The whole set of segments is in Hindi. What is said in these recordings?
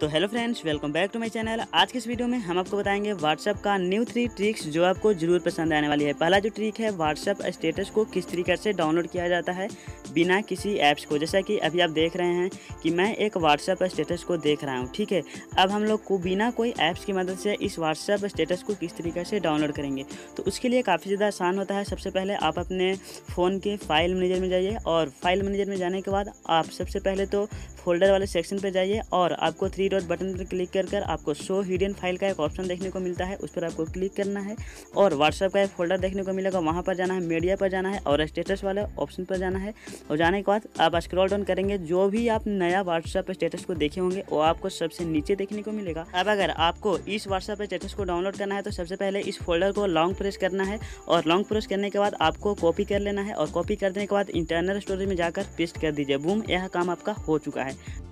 तो hello friends welcome back to my channel आज के इस वीडियो में हम आपको बताएँगे व्हाट्सअप का न्यू थ्री ट्रिक्स जो आपको ज़रूर पसंद आने वाली है। पहला जो ट्रिक है व्हाट्सअप स्टेटस को किस तरीके से डाउनलोड किया जाता है बिना किसी ऐप्स को। जैसा कि अभी आप देख रहे हैं कि मैं एक व्हाट्सअप स्टेटस को देख रहा हूँ, ठीक है? अब हम लोग को बिना कोई ऐप्स की मदद से इस व्हाट्सअप स्टेटस को किस तरीके से डाउनलोड करेंगे। तो उसके लिए काफ़ी ज़्यादा आसान होता है। सबसे पहले आप अपने फ़ोन के फ़ाइल मैनेजर में जाइए और फ़ाइल मैनेजर में जाने के बाद आप सबसे पहले तो फोल्डर वाले सेक्शन पर जाइए और आपको थ्री डॉट बटन पर क्लिक कर कर आपको शो हिडन फ़ाइल का एक ऑप्शन देखने को मिलता है, उस पर आपको क्लिक करना है और व्हाट्सएप का एक फोल्डर देखने को मिलेगा, वहाँ पर जाना है, मीडिया पर जाना है और स्टेटस वाले ऑप्शन पर जाना है और जाने के बाद आप स्क्रॉल डाउन करेंगे, जो भी आप नया व्हाट्सएप स्टेटस को देखे होंगे, वो आपको सबसे नीचे देखने को मिलेगा। अब अगर आपको इस व्हाट्सएप स्टेटस को डाउनलोड करना है तो सबसे पहले इस फोल्डर को लॉन्ग प्रेस करना है और लॉन्ग प्रेस करने के बाद आपको कॉपी कर लेना है और कॉपी करने के बाद इंटरनल स्टोरेज में जाकर पेस्ट कर दीजिए। बूम यह काम आपका हो चुका है।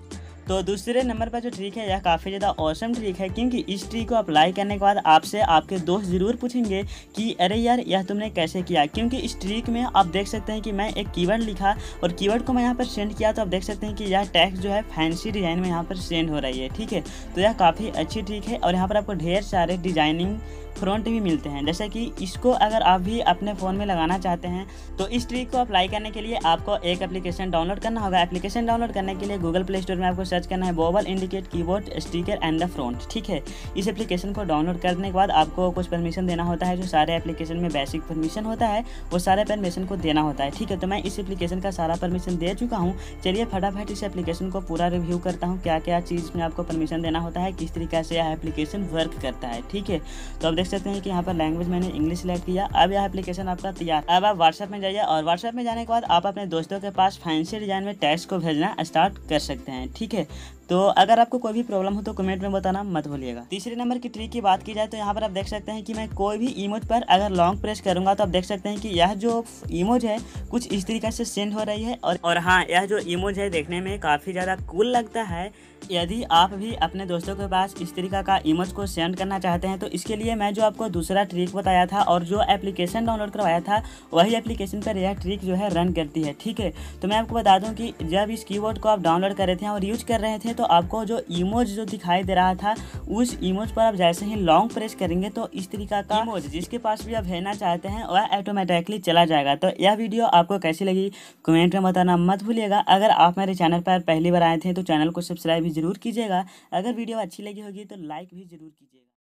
तो दूसरे नंबर पर जो ट्रिक है, यह काफ़ी ज़्यादा औसम ट्रिक है, क्योंकि इस ट्रिक को अप्लाई करने के बाद आपसे आपके दोस्त ज़रूर पूछेंगे कि, अरे यार, यह तुमने कैसे किया? क्योंकि इस ट्रिक में आप देख सकते हैं कि मैं एक कीवर्ड लिखा और कीवर्ड को मैं यहाँ पर सेंड किया तो आप देख सकते हैं कि यह टैक्स जो है फैंसी डिज़ाइन में यहाँ पर सेंड हो रही है, ठीक है? तो यह काफ़ी अच्छी ट्रिक है और यहाँ पर आपको ढेर सारे डिज़ाइनिंग फ्रंट भी मिलते हैं। जैसे कि इसको अगर आप भी अपने फ़ोन में लगाना चाहते हैं तो इस ट्रिक को अप्लाई करने के लिए आपको एक एप्लीकेशन डाउनलोड करना होगा। एप्लीकेशन डाउनलोड करने के लिए गूगल प्ले स्टोर में आपको सर्च करना है Bobble Indic keyboard sticker and the front ठीक है? इस एप्लीकेशन को डाउनलोड करने के बाद आपको कुछ परमिशन देना होता है, जो सारे एप्लीकेशन में बेसिक परमिशन होता है, वो सारे परमिशन को देना होता है, ठीक है? तो मैं इस एप्लीकेशन का सारा परमिशन दे चुका हूँ। चलिए फटाफट इस एप्लीकेशन को पूरा रिव्यू करता हूँ क्या क्या चीज़ में आपको परमिशन देना होता है, किस तरीके से यह एप्लीकेशन वर्क करता है, ठीक है? तो अब सकते हैं कि यहाँ पर लैंग्वेज मैंने इंग्लिश सिलेक्ट किया। अब यह एप्लीकेशन आपका तैयार। अब आप व्हाट्सएप में जाइए और व्हाट्सएप में जाने के बाद आप अपने दोस्तों के पास फैंसी डिज़ाइन में टैक्स को भेजना स्टार्ट कर सकते हैं, ठीक है? तो अगर आपको कोई भी प्रॉब्लम हो तो कमेंट में बताना मत भूलिएगा। तीसरे नंबर की ट्रिक की बात की जाए तो यहाँ पर आप देख सकते हैं कि मैं कोई भी इमोज पर अगर लॉन्ग प्रेस करूँगा तो आप देख सकते हैं कि यह जो इमोज है, कुछ इस तरीके से सेंड हो रही है और और हाँ यह जो इमोज है देखने में काफ़ी ज़्यादा कूल लगता है। यदि आप भी अपने दोस्तों के पास इस तरीका का इमेज को सेंड करना चाहते हैं तो इसके लिए मैं जो आपको दूसरा ट्रिक बताया था और जो एप्लीकेशन डाउनलोड करवाया था, वही एप्लीकेशन पर यह ट्रिक जो है रन करती है, ठीक है? तो मैं आपको बता दूँ कि जब इस कीबोर्ड को आप डाउनलोड कर रहे थे और यूज़ कर रहे थे तो आपको जो इमोज जो दिखाई दे रहा था, उस इमोज पर आप जैसे ही लॉन्ग प्रेस करेंगे तो इस तरीका का इमोज जिसके पास भी आप भेजना चाहते हैं, वह ऑटोमेटिकली चला जाएगा। तो यह वीडियो आपको कैसी लगी कमेंट में बताना मत भूलिएगा। अगर आप मेरे चैनल पर पहली बार आए थे तो चैनल को सब्सक्राइब भी ज़रूर कीजिएगा। अगर वीडियो अच्छी लगी होगी तो लाइक भी ज़रूर कीजिए